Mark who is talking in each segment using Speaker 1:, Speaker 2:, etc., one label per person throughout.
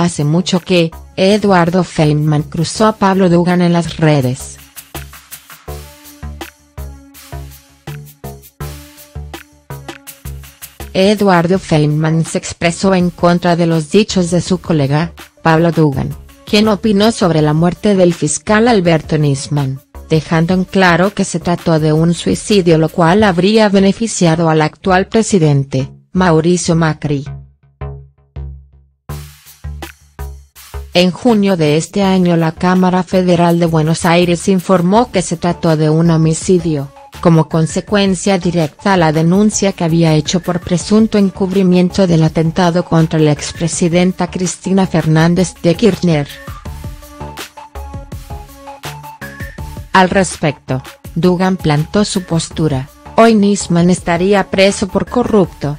Speaker 1: Hace mucho que, Eduardo Feynman cruzó a Pablo Dugan en las redes. Eduardo Feynman se expresó en contra de los dichos de su colega, Pablo Dugan, quien opinó sobre la muerte del fiscal Alberto Nisman, dejando en claro que se trató de un suicidio lo cual habría beneficiado al actual presidente, Mauricio Macri. En junio de este año la Cámara Federal de Buenos Aires informó que se trató de un homicidio como consecuencia directa a la denuncia que había hecho por presunto encubrimiento del atentado contra la expresidenta Cristina Fernández de Kirchner. Al respecto, Dugan plantó su postura, hoy Nisman estaría preso por corrupto.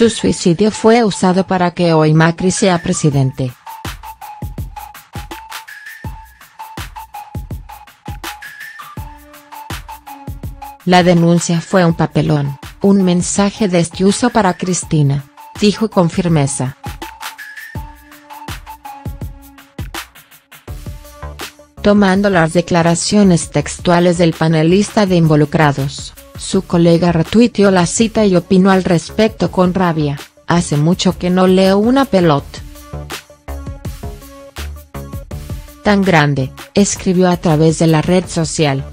Speaker 1: Su suicidio fue usado para que hoy Macri sea presidente. La denuncia fue un papelón, un mensaje de excusa para Cristina, dijo con firmeza. Tomando las declaraciones textuales del panelista de involucrados, su colega retuiteó la cita y opinó al respecto con rabia, hace mucho que no leo una pelota. Tan grande, escribió a través de la red social.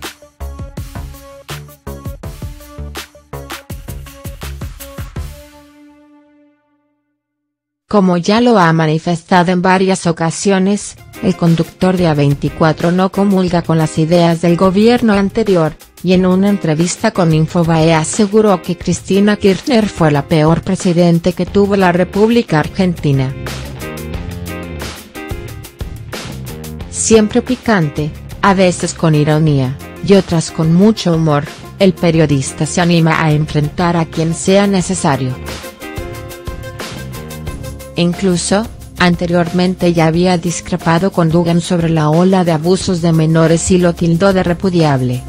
Speaker 1: Como ya lo ha manifestado en varias ocasiones, el conductor de A24 no comulga con las ideas del gobierno anterior, y en una entrevista con Infobae aseguró que Cristina Kirchner fue la peor presidente que tuvo la República Argentina. Siempre picante, a veces con ironía, y otras con mucho humor, el periodista se anima a enfrentar a quien sea necesario. Incluso, anteriormente ya había discrepado con Dugan sobre la ola de abusos de menores y lo tildó de repudiable.